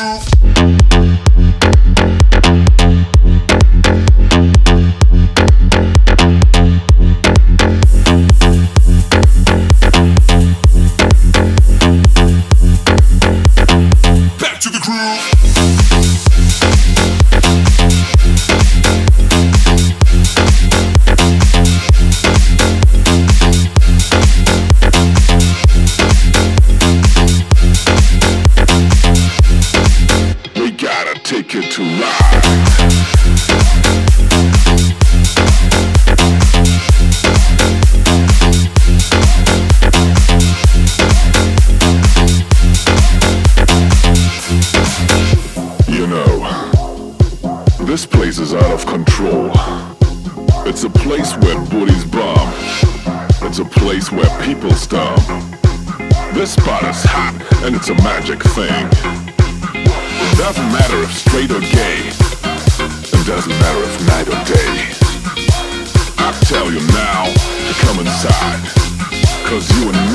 groove. To know, this place is out of control. It's a place where booties bomb. It's a place where people stomp. This spot is hot and it's a magic thing. Doesn't matter if straight or gay. It doesn't matter if night or day. I tell you now to come inside. Cause you and me,